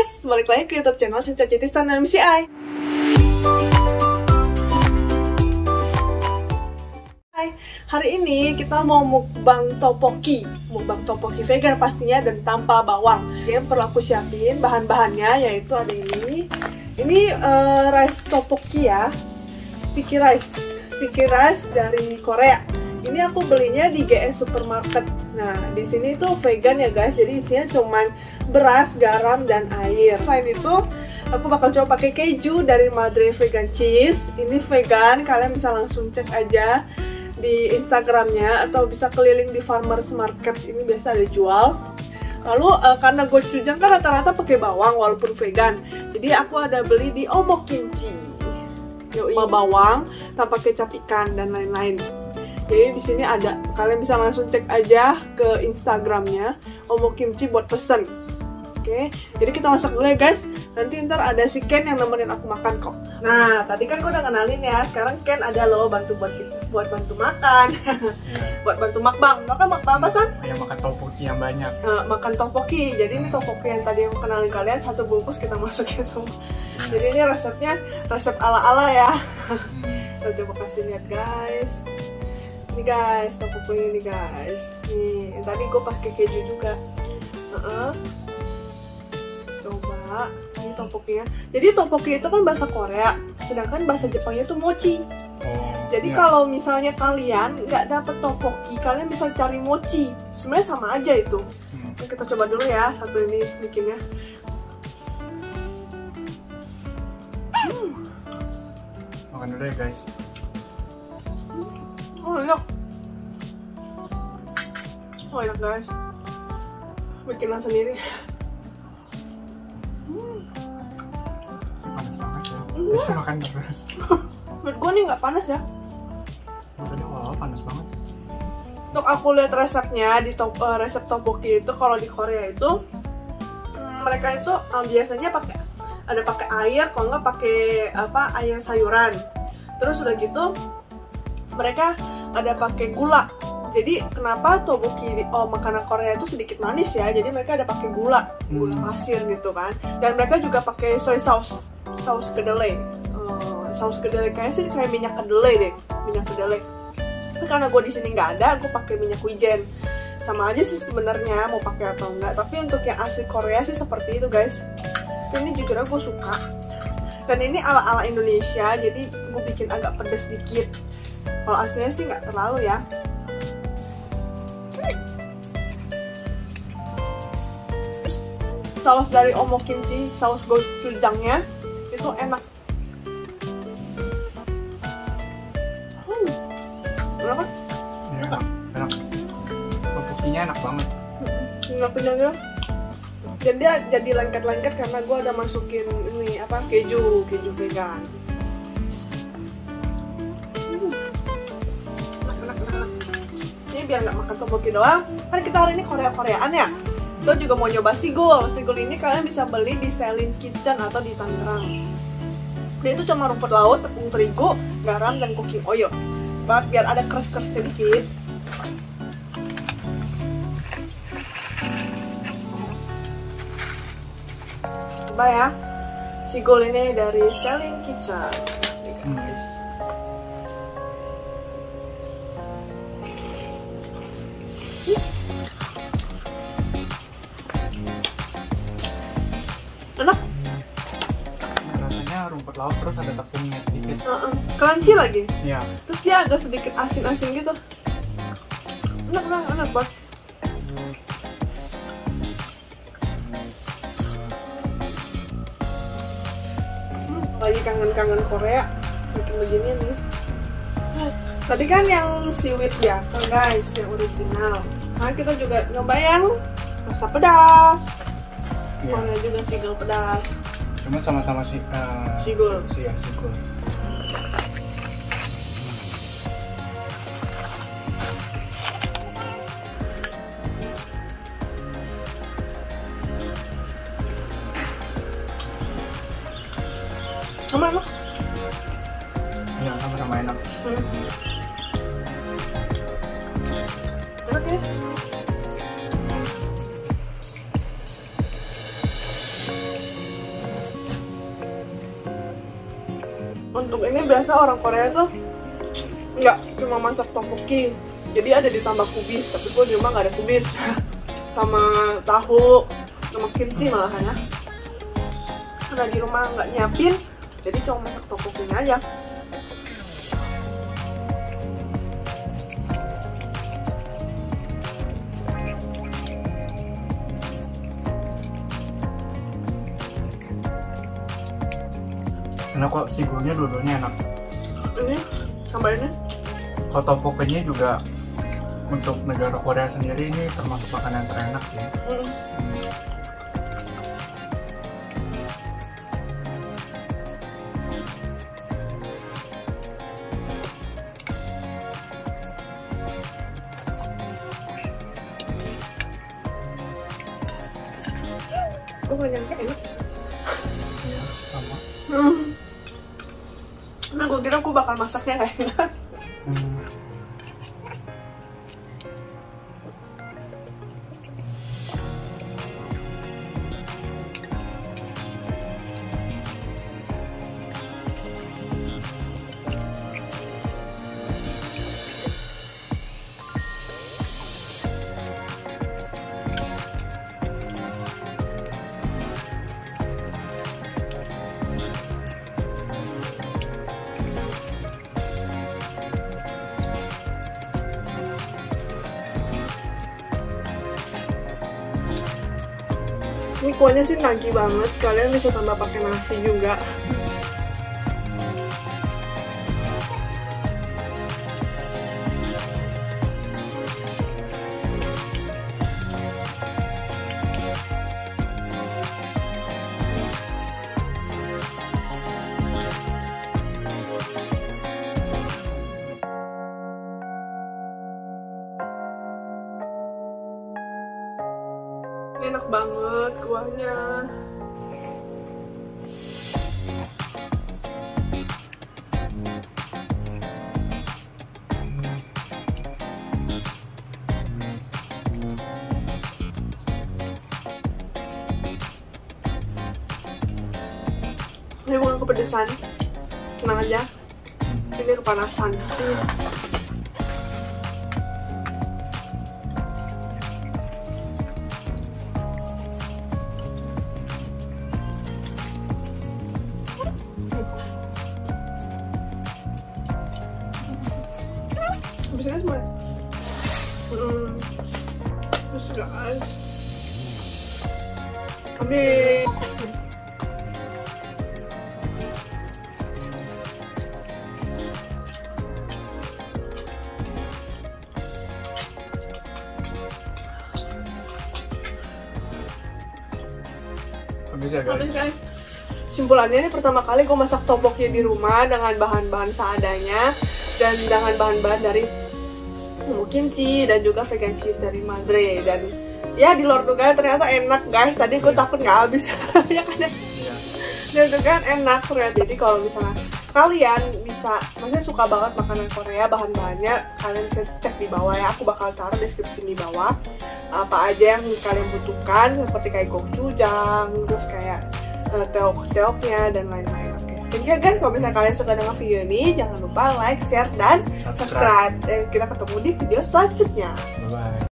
guys, balik lagi ke YouTube channel Citis Tanam MCI. Hai, hari ini kita mau mukbang topoki, mukbang topoki vegan pastinya dan tanpa bawang. Yang perlu aku siapin bahan-bahannya yaitu ada ini, ini uh, rice topoki ya, sticky rice, sticky rice dari Korea. Ini aku belinya di GS Supermarket. Nah, di sini tuh vegan ya guys, jadi isinya cuman beras, garam, dan air. Selain itu, aku bakal coba pakai keju dari Madre Vegan Cheese. Ini vegan, kalian bisa langsung cek aja di Instagramnya atau bisa keliling di farmers market ini biasa ada jual. Lalu uh, karena gochujang kan rata-rata pakai bawang walaupun vegan, jadi aku ada beli di Omo Kimchi. Yoi. bawang tanpa kecap ikan dan lain-lain. Jadi di sini ada, kalian bisa langsung cek aja ke Instagramnya Omo Kimchi buat pesen. Oke, jadi kita masak dulu ya guys. Nanti ntar ada si Ken yang nemenin aku makan kok. Nah, tadi kan gue udah kenalin ya. Sekarang Ken ada loh bantu buat buat bantu makan, buat bantu makbang. Makan makbang apa san? Ya makan topoki yang banyak. Uh, makan topoki. Jadi ini topoki yang tadi aku kenalin kalian satu bungkus kita masukin semua. Jadi ini resepnya resep ala-ala ya. kita coba kasih lihat guys nih guys topoki ini guys nih tadi gue pakai keju juga uh -uh. Ini topokinya jadi topoki itu kan bahasa Korea sedangkan bahasa Jepangnya itu mochi. Oh, jadi iya. kalau misalnya kalian nggak dapet topoki kalian bisa cari mochi. Sebenarnya sama aja itu. Hmm. Oke, kita coba dulu ya satu ini bikinnya. Makan dulu ya guys. oh enak oh enak guys. Bikinan sendiri Panas banget ya. Terus makan terus. menurut gue nih nggak panas ya tadi awal panas banget. untuk aku lihat resepnya di top, eh, resep topoki itu kalau di Korea itu mm, mereka itu eh, biasanya pakai ada pakai air kalau nggak pakai apa air sayuran terus udah gitu mereka ada pakai gula jadi kenapa topoki di oh makanan Korea itu sedikit manis ya jadi mereka ada pakai gula gula Hmm. pasir gitu kan dan mereka juga pakai soy sauce saus kedelai Eh, saus kedelai kayaknya sih kayak minyak kedelai deh minyak kedelai tapi karena gue di sini nggak ada, gue pakai minyak wijen. Sama aja sih sebenarnya mau pakai atau enggak. Tapi untuk yang asli Korea sih seperti itu guys. Dan ini jujur gue suka. Dan ini ala-ala Indonesia, jadi gue bikin agak pedas dikit. Kalau aslinya sih nggak terlalu ya. Saus dari Omo Kimchi, saus gochujangnya itu enak. Hmm. Ya, enak, enak. Topokinya enak banget. nggak pindah dan dia jadi lengket-lengket karena gue ada masukin ini apa keju keju vegan Hmm. Enak, enak, enak, enak. ini biar nggak makan topoki doang kan kita hari ini Korea Koreaan ya lo juga mau nyoba sigul. Sigul ini kalian bisa beli di Selin Kitchen atau di Tangerang. Dia itu cuma rumput laut tepung terigu garam dan cooking oil. Buat biar ada keras-keras sedikit. Coba ya. Sigul ini dari Selling Kitchen laut terus ada tepungnya sedikit. uh-uh. crunchy lagi? Ya, terus dia agak sedikit asin-asin gitu. Enak enak enak banget. Hmm, lagi kangen-kangen Korea bikin begini nih. Tadi kan yang seaweed biasa guys yang original. Nah kita juga nyoba yang rasa pedas. Ya. Korea juga sigel pedas Cuma sama-sama si uh, Sigul. Si, ya, sigul. sama enak Ya, sama-sama enak. Hmm. Enak ya? Untuk ini biasa orang Korea tuh nggak cuma masak tteokbokki jadi ada ditambah kubis tapi gue di rumah nggak ada kubis. Sama tahu sama kimchi malahan ya. Karena di rumah nggak nyiapin jadi cuma masak tteokbokkinya aja Enak kok sigulnya dua-duanya enak. ini sambal ini Kalau tteokbokkinya juga untuk negara Korea sendiri ini termasuk makanan terenak ya. mm, gue gak nyangka enak Iya, sama. Hmm. Nah, gue kira gue bakal masaknya kayak Ini kuahnya sih nagi banget. Kalian bisa tambah pakai nasi juga. Banget kuahnya. Ini bukan kepedesan, tenang aja. Ini kepanasan. Habis ini semua. Hmm. Terus guys. Habis. Habis ya guys. Habis guys. Simpulannya ini pertama kali gue masak tteokbokki di rumah dengan bahan-bahan seadanya dan dengan bahan-bahan dari hmm, kimchi dan juga vegan cheese dari Madre dan ya di luar dugaan ternyata enak guys. Tadi gue Iya. takut nggak habis ya kan ya. Dan dugaan enak ternyata. Jadi kalau misalnya kalian bisa, maksudnya suka banget makanan Korea bahan-bahannya kalian bisa cek di bawah ya. Aku bakal taruh deskripsi di bawah apa aja yang kalian butuhkan seperti kayak gochujang terus kayak uh, teok-teoknya dan lain-lain ya guys kalau misalnya kalian suka dengan video ini jangan lupa like share dan Subscribe. subscribe dan kita ketemu di video selanjutnya Bye bye.